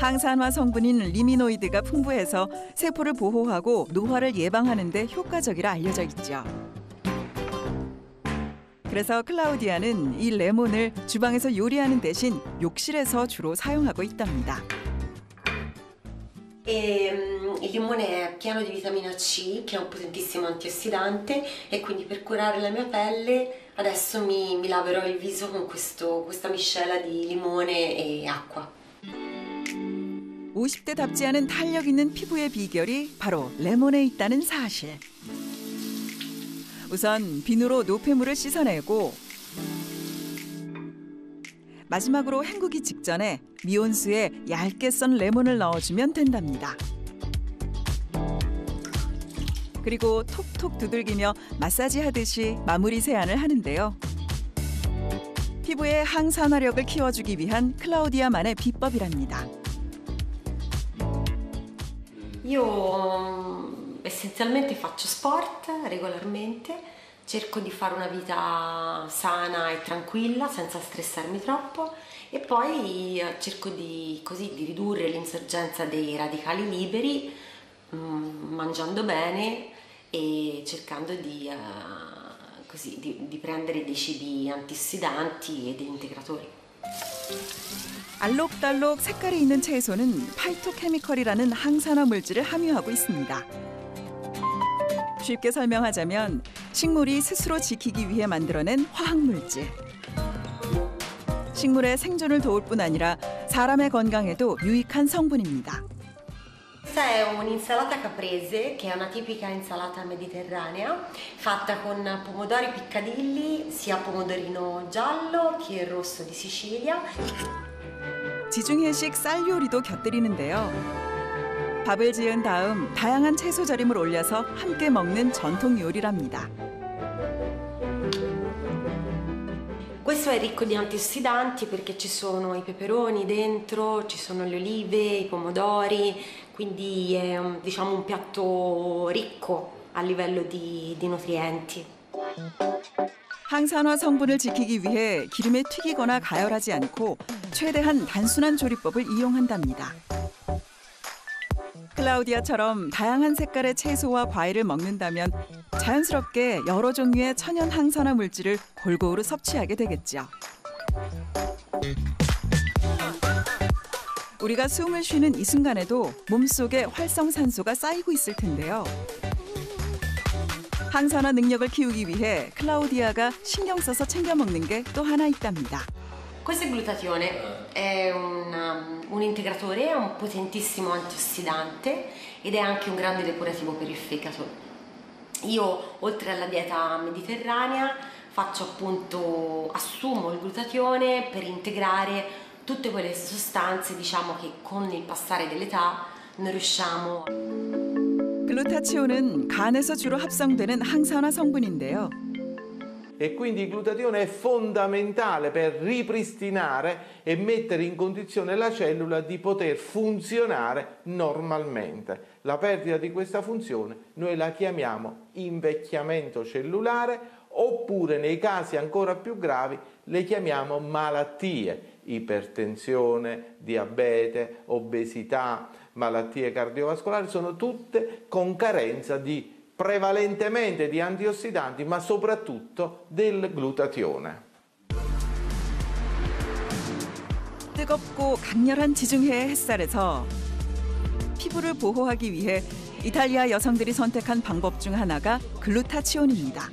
항산화 성분인 limonoid가 풍부해서 세포를 보호하고 노화를 예방하는 데 효과적이라 알려져 있죠. 그래서 클라우디아는 이 레몬을 주방에서 요리하는 대신 욕실에서 주로 사용하고 있답니다. E, mm, e e. 50대답지 않은 탄력 있는 피부의 비결이 바로 레몬에 있다는 사실. 우선 비누로 노폐물을 씻어내고 마지막으로 헹구기 직전에 미온수에 얇게 썬 레몬을 넣어주면 된답니다. 그리고 톡톡 두들기며 마사지 하듯이 마무리 세안을 하는데요. 피부의 항산화력을 키워주기 위한 클라우디아만의 비법이랍니다. Io mm, essenzialmente faccio sport regolarmente, cerco di fare una vita sana e tranquilla senza stressarmi troppo e poi eh, cerco di, così, di ridurre l'insorgenza dei radicali liberi mm, mangiando bene e cercando di, eh, così, di, di prendere dei cibi antiossidanti e degli integratori. 알록달록 색깔이 있는 채소는 파이토케미컬이라는 항산화 물질을 함유하고 있습니다. 쉽게 설명하자면 식물이 스스로 지키기 위해 만들어낸 화학 물질. 식물의 생존을 도울 뿐 아니라 사람의 건강에도 유익한 성분입니다. Questa è un'insalata caprese, che è una tipica insalata mediterranea, fatta con pomodori piccadilli, sia pomodorino giallo che rosso di Sicilia. 지중해식 쌀 요리도 곁들이는데요. 밥을 지은 다음 다양한 채소 절임을 올려서 함께 먹는 전통 요리랍니다. Questo è ricco di antiossidanti perché ci sono i peperoni dentro, ci sono le olive, i pomodori, quindi è un- diciamo un piatto ricco a livello di, di nutrienti. 항산화 성분을 지키기 위해 기름에 튀기거나 가열하지 않고 최대한 단순한 조리법을 이용한답니다. 클라우디아처럼 다양한 색깔의 채소와 과일을 먹는다면 자연스럽게 여러 종류의 천연 항산화 물질을 골고루 섭취하게 되겠죠. 우리가 숨을 쉬는 이 순간에도 몸속에 활성산소가 쌓이고 있을 텐데요. 항산화 능력을 키우기 위해 클라우디아가 신경 써서 챙겨 먹는 게 또 하나 있답니다. Questo è glutatione, è un, um, un integratore, è un potentissimo antiossidante ed è anche un grande depurativo per il fegato. Io, oltre alla dieta mediterranea, faccio appunto, assumo il glutatione per integrare tutte quelle sostanze, diciamo, che con il passare dell'età non riusciamo 글루타치온은 간에서 주로 합성되는 항산화 성분인데요. e quindi il glutatione è fondamentale per ripristinare e mettere in condizione la cellula di poter funzionare normalmente. La perdita di questa funzione noi la chiamiamo invecchiamento cellulare oppure nei casi ancora più gravi le chiamiamo malattie, ipertensione, diabete, obesità, malattie cardiovascolari, sono tutte con carenza di prevalentemente di antiossidanti, ma soprattutto del glutatione. 뜨겁고 강렬한 지중해의 햇살에서 피부를 보호하기 위해 이탈리아 여성들이 선택한 방법 중 하나가 글루타치온입니다.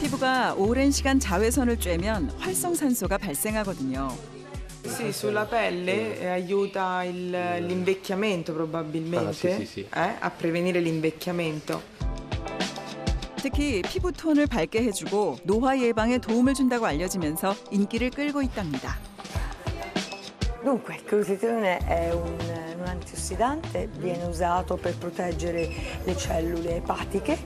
피부가 오랜 시간 자외선을 쬐면 활성산소가 발생하거든요. Sì, sulla pelle eh, aiuta il- l'invecchiamento probabilmente, Ah, sì, sì, sì. eh, a prevenire l'invecchiamento. 특히 피부 톤을 밝게 해주고 노화 예방에 도움을 준다고 알려지면서 인기를 끌고 있답니다. Dunque, il glutatione è un, un antiossidante, viene usato per proteggere le cellule epatiche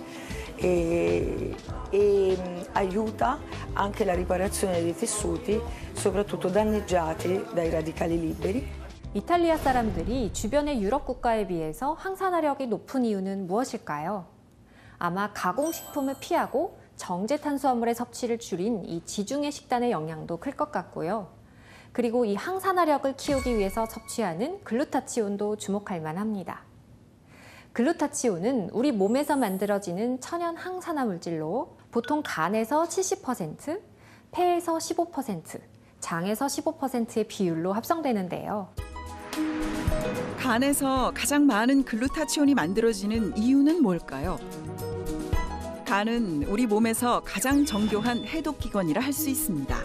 E, e, aiuta anche la riparazione dei tessuti, soprattutto danneggiati dai radicali liberi. 이탈리아 사람들이 주변의 유럽 국가에 비해서 항산화력이 높은 이유는 무엇일까요? 아마 가공식품을 피하고 정제 탄수화물의 섭취를 줄인 이 지중해 식단의 영향도 클 것 같고요. 그리고 이 항산화력을 키우기 위해서 섭취하는 글루타치온도 주목할 만합니다. 글루타치온은 우리 몸에서 만들어지는 천연 항산화 물질로 보통 간에서 70%, 폐에서 15%, 장에서 15%의 비율로 합성되는데요. 간에서 가장 많은 글루타치온이 만들어지는 이유는 뭘까요? 간은 우리 몸에서 가장 정교한 해독 기관이라 할 수 있습니다.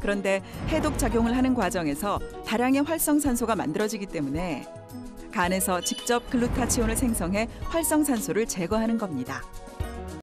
그런데 해독 작용을 하는 과정에서 다량의 활성산소가 만들어지기 때문에 간에서 직접 글루타치온을 생성해 활성산소를 제거하는 겁니다.